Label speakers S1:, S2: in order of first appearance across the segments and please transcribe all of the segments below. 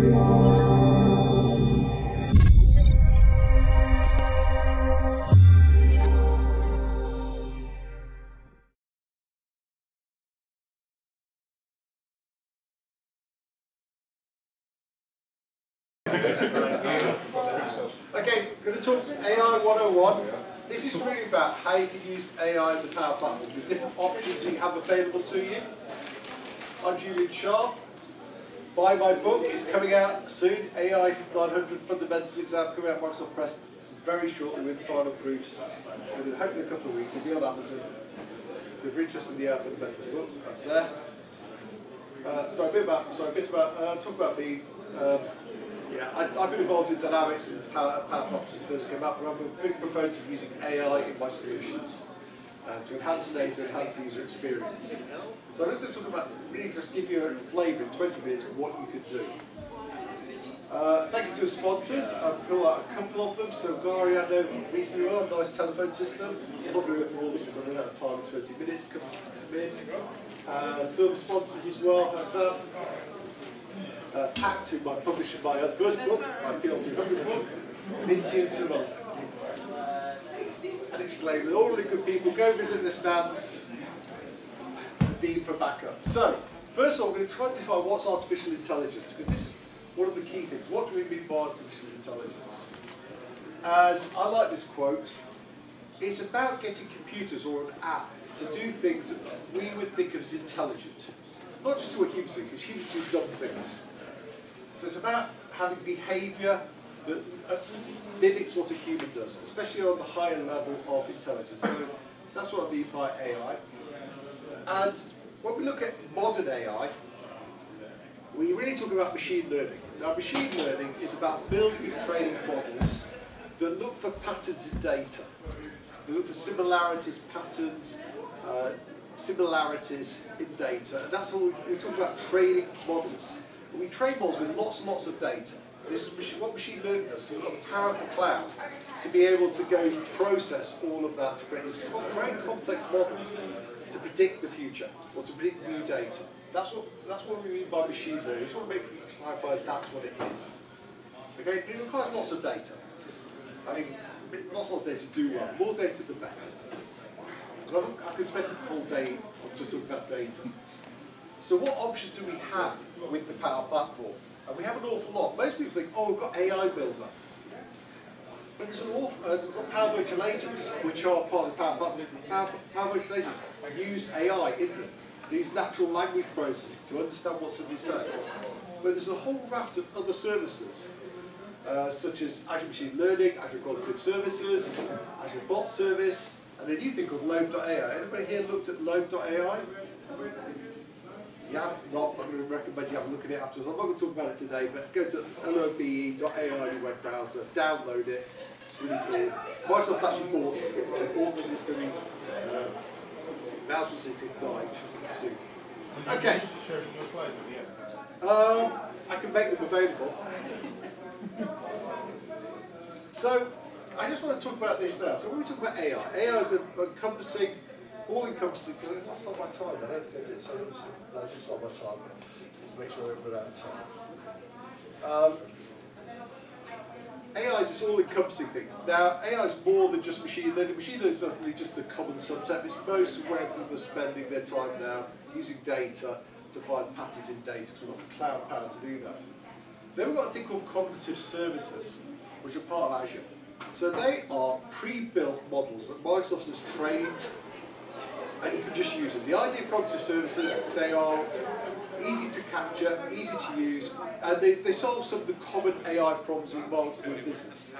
S1: Okay, going to talk AI 101. This is really about how you can use AI in the Power Platform, the different options you have available to you. I'm Julian Sharp. Buy my book, it's coming out soon, AI 900 Fundamentals Exam, coming out Microsoft Press very shortly with final proofs. Within hopefully a couple of weeks, if you're on Amazon. So if you're interested in the AI Fundamentals book, that's there. Uh, so a bit about, sorry, a bit about, uh, talk about me. Um, yeah, I, I've been involved in Dynamics and Power, Power it first came up, and I'm a big proponent of using AI in my solutions uh, to enhance data, enhance the user experience. So I'm going to talk about, really just give you a flavour in 20 minutes of what you could do. Uh, thank you to the sponsors. I've pulled out a couple of them. So Gari, I know reasonably well, nice telephone system. To go all this because I'm running out of time in 20 minutes. Uh, some sponsors as well. That's up uh, Packt, who my publisher my uh, first book, my PL200 book, Ninty and Survival. And all the good people go visit the stands, deep for backup. So, first of all, we're going to try to define what's artificial intelligence, because this is one of the key things. What do we mean by artificial intelligence? And I like this quote. It's about getting computers or an app to do things that we would think of as intelligent. Not just do a human, because humans do dumb things. So it's about having behaviour that uh, mimics what a human does, especially on the higher level of intelligence. So that's what I mean by AI. And when we look at modern AI, we really talk about machine learning. Now machine learning is about building and training models that look for patterns in data. They look for similarities, patterns, uh, similarities in data. And that's we, we talk about training models we train models with lots and lots of data. This is what machine learning does. We've got the power of the cloud to be able to go process all of that to create these very complex models to predict the future or to predict new data. That's what that's what we mean by machine learning. Just want to make clarify that's what it is. Okay, but it requires lots of data. I mean, lots of data to do well. More data, the better. I could spend the whole day just talking about data. So what options do we have with the Power Platform? And we have an awful lot. Most people think, oh, we've got AI Builder. But there's an awful, uh, Power Virtual Agents, which are part of the Power Platform. Power, Virtual Agents use AI in them. They use natural language processing to understand what somebody's saying. But there's a whole raft of other services, uh, such as Azure Machine Learning, Azure Cognitive Services, Azure Bot Service, and a new thing called Lobe.ai. Anybody here looked at Lobe.ai? You have not, I'm going to recommend you have a look at it afterwards. I'm not going to talk about it today, but go to lobe.ai in your web browser, download it. It's really cool. Microsoft actually bought it. They bought going to be Ignite soon. Okay. Um, I can make them available. So, I just want to talk about this now. So when we talk about AI, AI is a encompassing all encompassing, that's not my time, I don't think it's, no, it's not my time. Let's make sure we're out of time. Um, AI is this all-encompassing thing. Now, AI is more than just machine learning. Machine learning is definitely just the common subset. It's most of where people are spending their time now, using data to find patterns in data, because we've got the cloud power to do that. Then we've got a thing called cognitive services, which are part of Azure. So they are pre-built models that Microsoft has trained and you can just use them. The idea of cognitive services, they are easy to capture, easy to use, and they, they solve some of the common AI problems involved in business.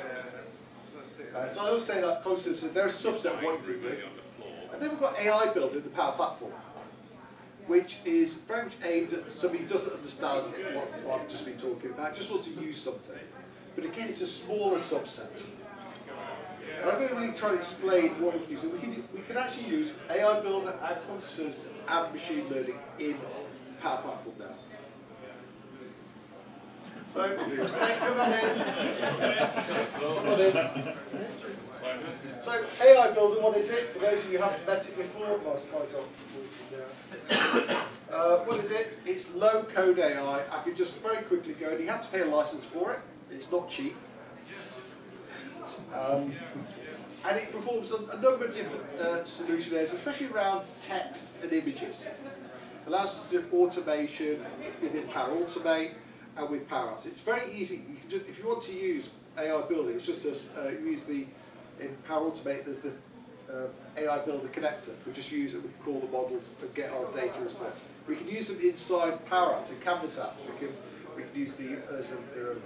S1: Uh, so I always say that cognitive services, they're a subset of what you can do. And then we've got AI Builder, the Power Platform, which is very much aimed at somebody who doesn't understand what, what I've just been talking about, just wants to use something. But again, it's a smaller subset. I'm going to really try to explain what we can use. So we can, we can actually use AI Builder and Quantity and machine learning in Power Platform now. So, hey, come on in. Come on in. So, AI Builder, what is it? For those of you who haven't met it before, my slides are Uh, what is it? It's low code AI. I can just very quickly go, and you have to pay a license for it. It's not cheap. Um, and it performs a, a number of different uh, solution areas, especially around text and images. It allows us to do automation within Power Automate and with Power Apps. It's very easy. You just, if you want to use AI building, it's just to uh, use the in Power Automate. There's the uh, AI Builder connector. We just use it. We can call the models and get our data response. We can use them inside Power Apps and Canvas apps. We can we can use the uh, some, are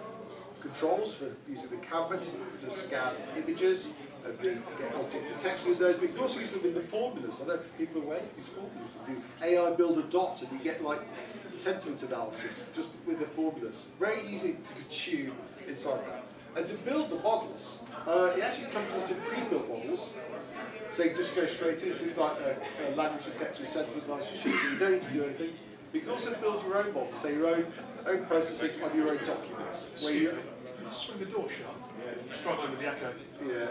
S1: controls for using the camera to, to scan images and get object detection with those. We can also use them in the formulas. I know people are aware of these formulas. You do AI build a dot and you get like sentiment analysis just with the formulas. Very easy to consume inside that. And to build the models, uh, it actually comes with some pre-built models. So you just go straight in, things like uh, uh, language detection, sentiment analysis, so you don't need to do anything. You can also build your own models, say your own, own processing on your own documents.
S2: Where you, swing the door shut. Yeah. Struggling with the echo.
S1: Yeah.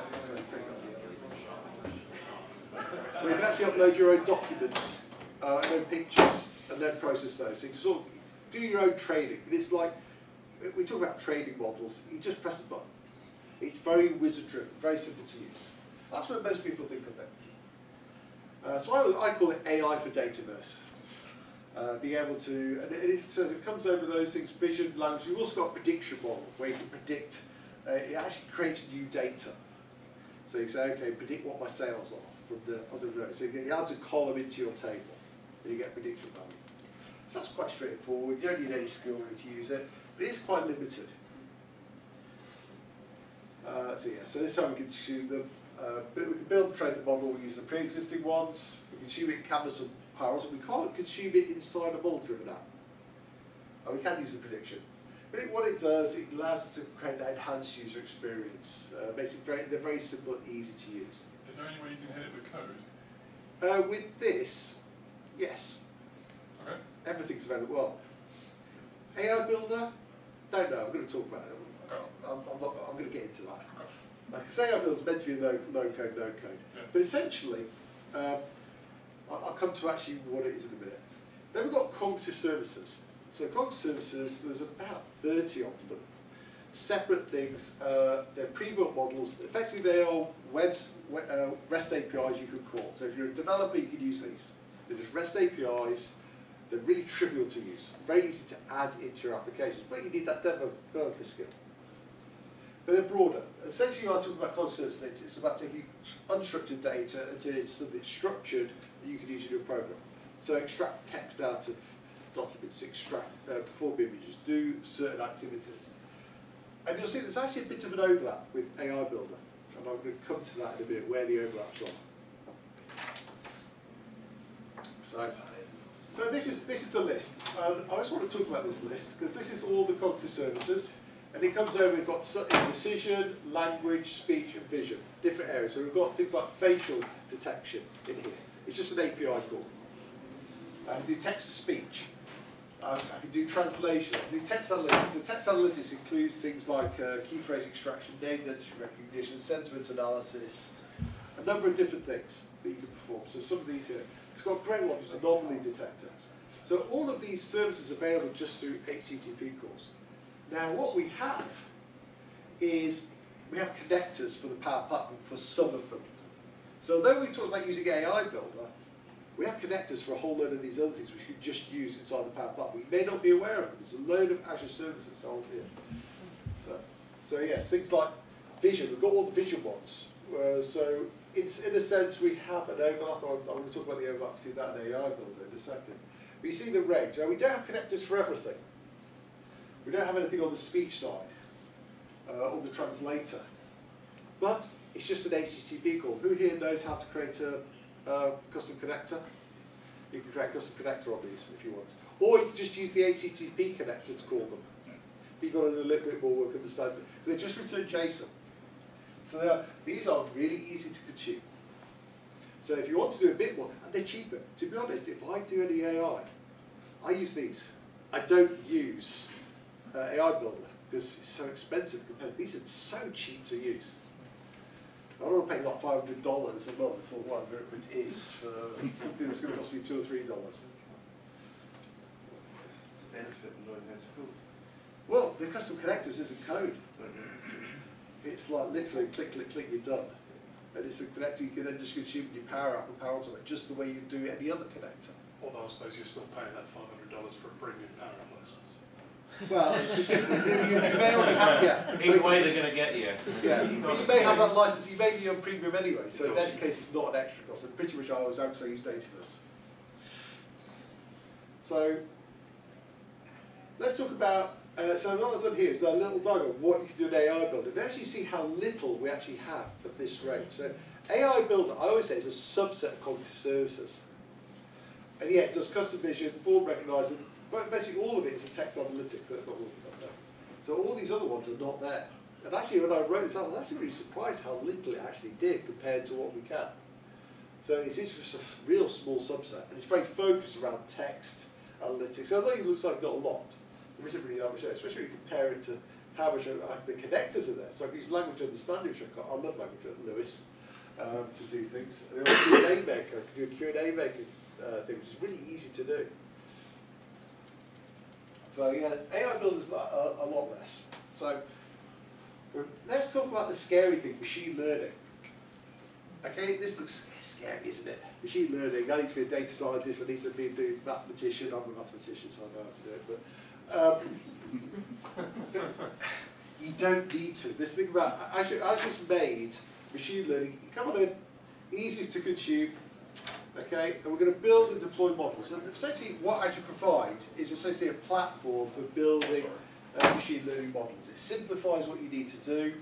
S1: Well, you can actually upload your own documents uh, and then pictures and then process those. So you sort of do your own training. And it's like, we talk about training models, you just press a button. It's very wizard driven, very simple to use. That's what most people think of it. Uh, so I, I, call it AI for Dataverse. Uh, being able to, and it, is, so it comes over those things, vision, language. You've also got prediction models where you can predict, uh, it actually creates new data. So you say, okay, predict what my sales are from the other rows. So it adds a column into your table, and you get prediction value. So that's quite straightforward. You don't need any skill to use it, but it is quite limited. Uh, so yeah, so this time we can choose the, uh, we can build train the model, we use the pre-existing ones, we can consume it Canvas and powers, and we can't consume it inside a model-driven app. And we can use the prediction. But it, what it does, it allows us to create that enhanced user experience. Uh, makes it very, they're very simple and easy to use.
S2: Is there any way you can hit it with code?
S1: Uh, with this, yes.
S2: Okay.
S1: Everything's available. Well, AI Builder, don't know, I'm going to talk about it. I'm, I'm, not, I'm going to get into that. Like I say, AI Builder is meant to be a no, no code, no code.
S2: Yeah.
S1: But essentially, um, I'll come to actually what it is in a minute. Then we've got cognitive services. So cognitive services, there's about 30 of them. Separate things, uh, they're pre-built models. Effectively, they are webs, uh, REST APIs you could call. So if you're a developer, you can use these. They're just REST APIs. They're really trivial to use. Very easy to add into your applications, but you need that developer skill. But they're broader. Essentially, when I talking about cognitive services, it's about taking unstructured data and turning it into something structured that you could use in your program. So extract text out of documents, extract, uh, perform images, do certain activities. And you'll see there's actually a bit of an overlap with AI Builder. And I'm going to come to that in a bit, where the overlaps are. So, so this is this is the list. Um, I just want to talk about this list because this is all the cognitive services. And it comes over, we've got decision, language, speech, and vision, different areas. So we've got things like facial detection in here. It's just an API call. I can do text to speech. Um, I can do translation. I can do text analytics. So text analytics includes things like uh, key phrase extraction, named entity recognition, sentiment analysis, a number of different things that you can perform. So some of these here. It's got a great one, it's anomaly detector. So all of these services are available just through HTTP calls. Now what we have is we have connectors for the Power Platform for some of them. So although we talked about using AI Builder, we have connectors for a whole load of these other things which you just use inside the Power Platform. You may not be aware of them. There's a load of Azure services on here. So, so yes, things like vision. We've got all the vision ones. Uh, so it's in a sense we have an overlap. I'm going to talk about the overlap. See that in AI Builder in a second. But you see the range. Now we don't have connectors for everything. We don't have anything on the speech side, uh, on the translator. But it's just an HTTP call. Who here knows how to create a, a custom connector? You can create a custom connector on these if you want. Or you can just use the HTTP connector to call them. If you've got to do a little bit more work understanding. They just return JSON. So are, these are really easy to consume. So if you want to do a bit more, and they're cheaper. To be honest, if I do any AI, I use these. I don't use uh, AI Builder because it's so expensive compared. These are so cheap to use. I don't want to pay like five hundred dollars a month for whatever it is for something that's going to cost me two or three dollars.
S3: It's a benefit in knowing how to code?
S1: Well, the custom connectors isn't code.
S3: Okay, that's true.
S1: It's like literally click, click, click, you're done. And it's a connector you can then just consume your power up and power to it, just the way you do any other connector.
S2: Although I suppose you're still paying that five hundred dollars for a premium power license.
S1: Well, it's a difference. You, you may already have, yeah.
S4: Either
S1: but-
S4: way, they're going to get you.
S1: Yeah,
S4: You've
S1: but you may have that license, you may be on premium anyway, so in that case it's not an extra cost, and pretty much I was out, so you stated this. So, let's talk about, uh, so what I've done here is done a little diagram of what you can do in AI Builder, and actually see how little we actually have of this range. So, AI Builder, I always say, is a subset of cognitive services. And yeah, it does custom vision, form recognition, but basically all of it is a text analytics, that's not of it. So all these other ones are not there. And actually, when I wrote this out, I was actually really surprised how little it actually did compared to what we can. So it's just a real small subset, and it's very focused around text analytics. So although it looks like not a lot, there isn't really that much there, especially when you compare it to how much uh, the connectors are there. So I can use language understanding, which got, I love language LUIS, um, to do things. And also QnA Maker, I can do a QnA Maker uh, thing, which is really easy to do. So yeah, AI builders a, a, lot less. So let's talk about the scary thing, machine learning. Okay, this looks scary, isn't it? Machine learning, I need to be a data scientist, I need to be a mathematician, I'm a mathematician, so I know how to do it, but um, you don't need to. This thing about, actually, I just made machine learning, come on in, easy to consume, okay, and we're going to build and deploy models. And essentially what Azure provides is essentially a platform for building uh, machine learning models. It simplifies what you need to do.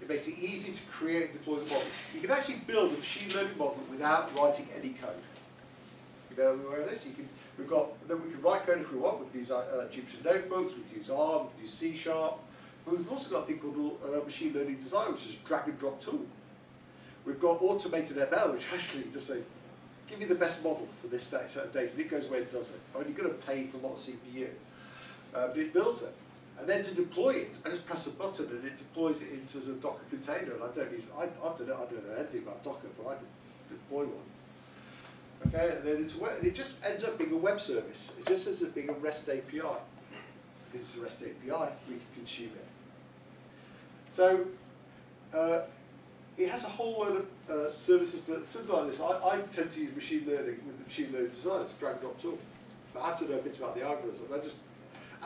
S1: It makes it easy to create and deploy the model. You can actually build a machine learning model without writing any code. You know, aware of this? You can, we've got, then we can write code if we want. We can use uh, uh, Jupyter Notebooks, we can use R, we can use C Sharp. But we've also got a thing called uh, Machine Learning Design, which is a drag and drop tool. We've got automated ML, which actually just say, give me the best model for this set of data, and it goes away and does it. I mean, you're going to pay for a lot of CPU, uh, but it builds it. And then to deploy it, I just press a button and it deploys it into a Docker container. And I don't I, I've done it, I don't know anything about Docker, but I can deploy one. Okay, and then it's it just ends up being a web service. It just ends up being a REST API. Because it's a REST API, we can consume it. So, uh, it has a whole load of uh, services, but something like this, I, I tend to use machine learning with the machine learning design, it's drag and drop tool. But I have to know a bit about the algorithm. I just,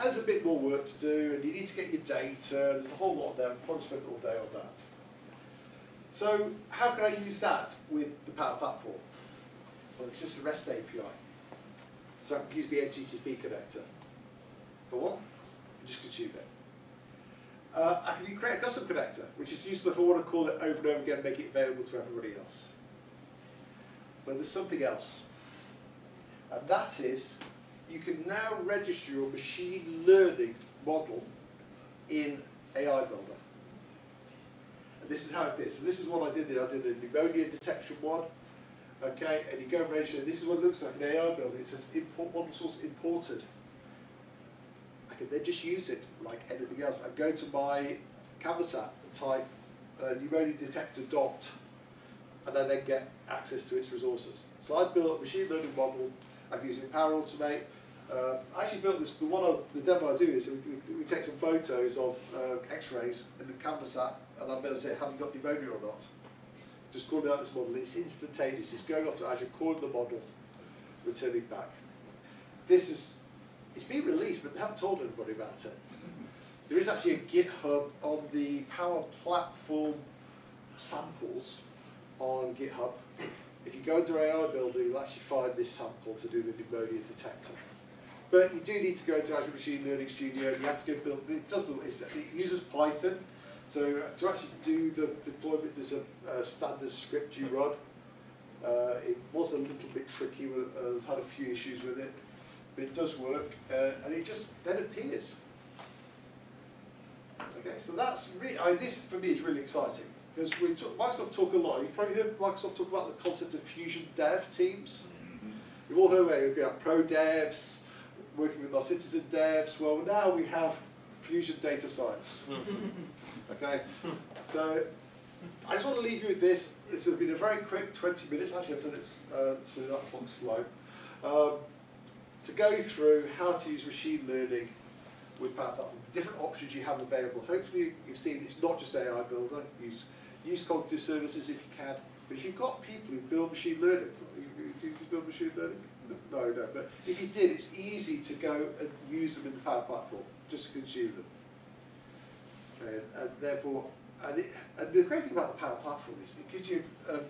S1: there's a bit more work to do, and you need to get your data, there's a whole lot there, I'll probably spend all day on that. So, how can I use that with the Power Platform? Well, it's just a REST API. So I can use the HTTP connector. For what? Just consume it. Uh, I can create a custom connector, which is useful if I want to call it over and over again and make it available to everybody else. But there's something else. And that is, you can now register your machine learning model in AI Builder. And this is how it is. So this is what I did. I did a pneumonia detection one. Okay, and you go and register. This is what it looks like in AI Builder. It says import model source imported. Can then just use it like anything else. I go to my Canvas app and type uh, pneumonia detector dot, and then get access to its resources. So I've built a machine learning model. I'm using Power Automate. Uh, I actually built this. The one of the demo I do is we, we, take some photos of uh, X-rays in the Canvas app, and I'm able to say have you got pneumonia or not. Just calling out this model. It's instantaneous. It's going off to Azure, calling the model, returning back. This is it's been released, but they haven't told anybody about it. There is actually a GitHub on the Power Platform samples on GitHub. If you go into AI Builder, you'll actually find this sample to do the pneumonia detector. But you do need to go into Azure Machine Learning Studio. You have to go build. It does. It uses Python. So to actually do the deployment, there's a, a standard script you run. Uh, it was a little bit tricky. with- uh, I've had a few issues with it, but it does work, uh, and it just then appears. Okay, so that's really. I mean, this for me is really exciting because we talk, Microsoft talk a lot. You've probably heard Microsoft talk about the concept of fusion dev teams. We've all heard about pro devs working with our citizen devs. Well, now we have fusion data science. okay, so I just want to leave you with this. This has been a very quick 20 minutes. Actually, I've done it uh, so that clock's slow. Um, to go through how to use machine learning with Power Platform, different options you have available. Hopefully you've seen it's not just AI Builder, use, use cognitive services if you can, but if you've got people who build machine learning, do you build machine learning? No, no, but if you did, it's easy to go and use them in the Power Platform, just to consume them. And, and therefore, and, it, and the great thing about the Power Platform is it gives you a um,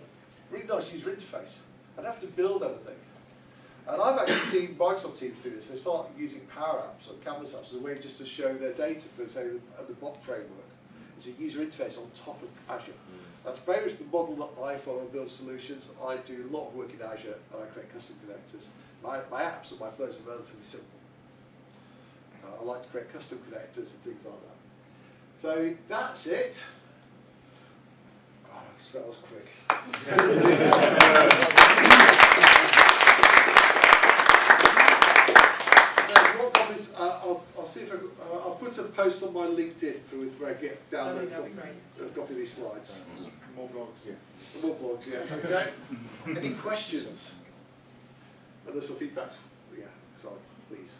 S1: really nice user interface. I don't have to build anything. And I've actually seen Microsoft teams do this. They start using Power Apps or Canvas Apps as a way just to show their data for, say, the, the bot framework. It's a user interface on top of Azure. Mm. That's very much the model that I follow and build solutions. I do a lot of work in Azure and I create custom connectors. My, my apps and my flows are relatively simple. Uh, I like to create custom connectors and things like that. So that's it. Oh, that was quick. so, uh, I'll, I'll, see if I, uh, I'll put a post on my LinkedIn through where I get down and copy, copy these slides.
S3: More blogs, yeah.
S1: More blogs, yeah. Okay. Any questions? And there's some feedback. Yeah, sorry, please.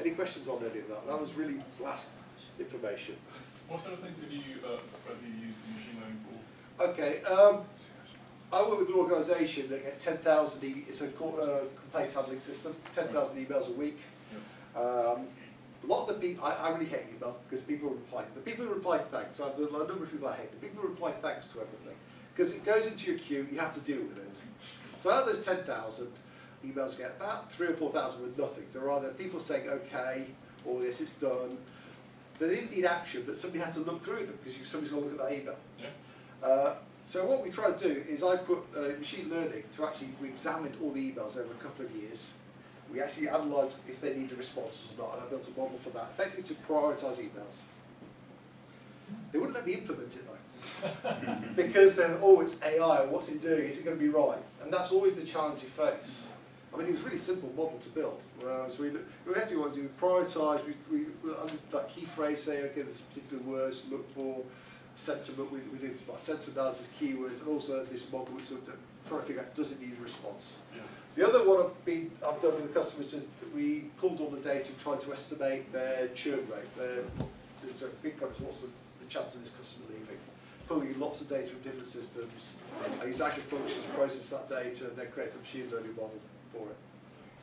S1: Any questions on any of that? That was really last information.
S4: What sort of things have you, uh, have you used the machine learning for?
S1: Okay, um, I work with an organisation that get 10,000, e it's a uh, complaint handling system, 10,000 emails a week. Um, a lot of the people, I, I really hate email because people reply, the people who reply thanks, I have a number of people I hate, the people who reply thanks to everything, because it goes into your queue, you have to deal with it. So out of those 10,000, emails get about three or 4,000 with nothing. So there are either people saying, okay, all this is done, so they didn't need action, but somebody had to look through them because somebody's going to look at that email.
S4: Yeah.
S1: Uh, so what we try to do is I put uh, machine learning to actually, we examined all the emails over a couple of years. We actually analysed if they needed responses or not, and I built a model for that, effectively to prioritise emails. They wouldn't let me implement it though. because then, oh, it's AI, what's it doing? Is it going to be right? And that's always the challenge you face. I mean, it was a really simple model to build. Whereas we, we actually want to do prioritise, we, we, under that key phrase say, okay, there's particular words to look for, sentiment, we, we did like sentiment analysis, keywords, and also this model which looked at trying to figure out does it need a response.
S4: Yeah.
S1: The other one I've, been, I've done with the customers is we pulled all the data and tried to estimate their churn rate. Their, there's a big question, what's the, the chance of this customer leaving? Pulling lots of data from different systems. I use Azure Functions to process that data and then create a machine learning model for it.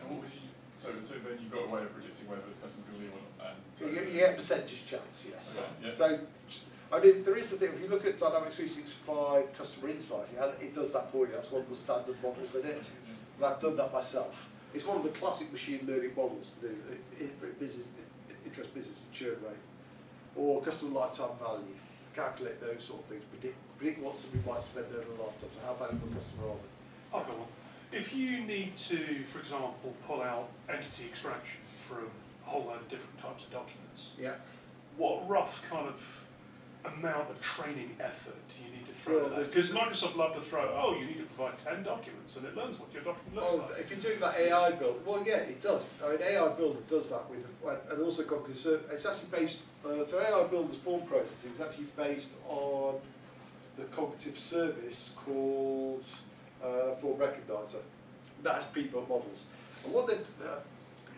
S4: And what would you, so, so then you've got a way of predicting whether this person's going to leave or not? And so
S1: you, get, you get a percentage chance, yes.
S4: Okay, yeah.
S1: So, I mean, there is the thing, if you look at Dynamics 365 Customer Insights, it does that for you. That's one of the standard models in it. And I've done that myself. It's one of the classic machine learning models to do uh, for business, uh, interest business churn rate, or customer lifetime value. Calculate those sort of things, predict, predict what somebody might spend over a lifetime, so how valuable a customer are they.
S2: I've got one. If you need to, for example, pull out entity extraction from a whole load of different types of documents,
S1: yeah.
S2: what rough kind of amount of training effort you need to throw
S1: Well,
S2: at that? Because Microsoft love to throw, oh, you need to provide 10 documents and it learns what your document looks
S1: Oh,
S2: like.
S1: if you're doing that AI build, well, yeah, it does. I mean, AI Builder does that with, and also cognitive service. It's actually based, uh, so AI Builder's form processing is actually based on the cognitive service called uh, form recognizer. That has pre-built models. And what they've, uh,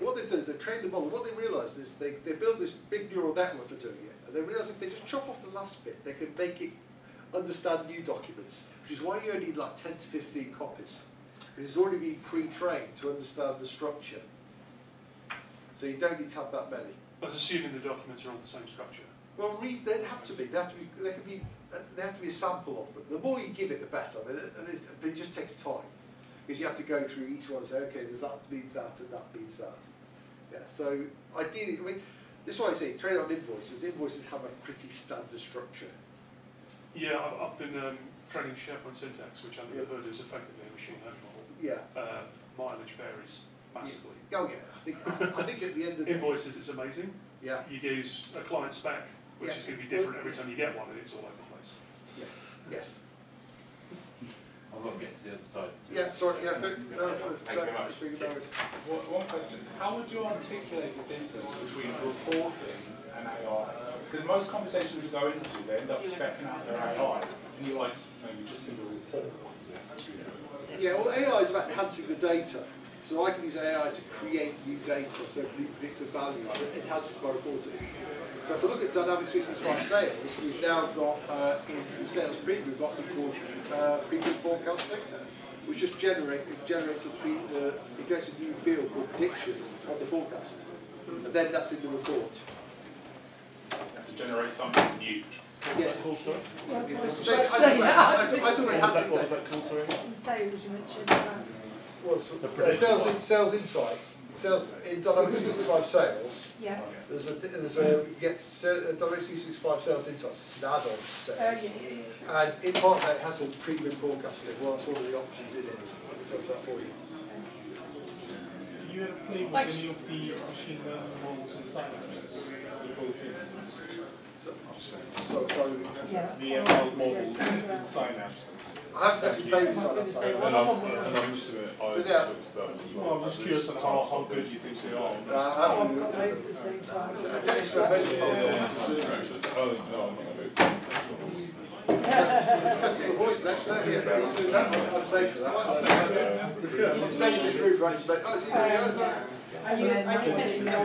S1: what they've done is they've trained the model. What they realised is they, they built this big neural network for doing it. And they realised if they just chop off the last bit, they can make it understand new documents, which is why you only need like 10 to 15 copies. Because it's already been pre-trained to understand the structure. So you don't need to have that many.
S2: But assuming the documents are all the same structure.
S1: Well, re- they have to be. They have to be. They can be. They have to be a sample of them. The more you give it, the better. And it, and it's, but it just takes time because you have to go through each one and say, okay, does that means that and that means that. Yeah. So ideally, I mean, this is why I say train on invoices. Invoices have a pretty standard structure.
S2: Yeah, I've, I've been um, training SharePoint Syntex, which under the hood is effectively a machine learning model.
S1: Yeah.
S2: Uh, mileage varies massively.
S1: Oh yeah. I think. I think at the end of the day.
S2: Invoices, it's amazing.
S1: Yeah.
S2: You use a client spec, which
S1: Yeah.
S2: is going to be different every time you get one, and it's all over the place.
S1: Yeah. Yes.
S5: I've got to get to the other side.
S1: Yeah. Sorry. Yeah. Good.
S5: Thank
S1: No,
S5: you very much.
S1: Thank you very much.
S6: One one question, how would you articulate the difference between reporting and AI? Because most conversations go into, they end up specking out their AI, and you're like, no, you just need a report.
S1: Yeah, well, AI is about enhancing the data. So I can use AI to create new data, so new predictive value, it enhances my reporting. So if we look at Dynamics 365 sales, we've now got uh, in the sales preview, we've got something called uh, premium forecasting, which just generate, it generates a pre, uh, it creates a new field called prediction of the forecast. And then that's in the report.
S6: To generate something new.
S1: Yes.
S7: Cool, sorry.
S1: So I, I, talk about- I, talk- I talk
S7: What was that, was that called, sorry?
S8: In sales, you mentioned that.
S1: Was,
S7: The
S1: uh, sales, in, sales insights, sales, in Dynamics 365 sales,
S8: Yeah.
S1: there's a, there's a, you get se- Dynamics 365 sales insights, it's an add-on to
S8: Oh,
S1: sales.
S8: yeah, yeah, yeah.
S1: And in part that, it has a premium forecasting, well, that's one of the options in it, it does that for you.
S7: Do you ever play with
S8: Thanks.
S7: any of the machine learning models inside of it? You built in?
S1: Sorry,
S8: Yeah,
S7: The ML
S8: the to to well.
S7: in Synapse.
S1: I
S8: gonna say
S1: Synapse.
S8: one
S7: And I'm, used to it. I
S1: yeah.
S7: Well, I'm just curious on how, how good you think they are.
S1: Uh, haven't
S8: I've got
S1: looked at
S8: the same time.
S1: I tend to spend most of the time
S7: Yeah.
S1: on services.
S7: Oh, no, I'm not gonna do it.
S1: Customer voice, that's that, yeah, let's do that, I'm. I'm saving this yeah,
S8: finished now?